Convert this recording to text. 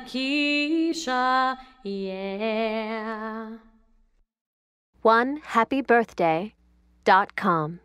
Keisha, yeah. One happy birthday dot com.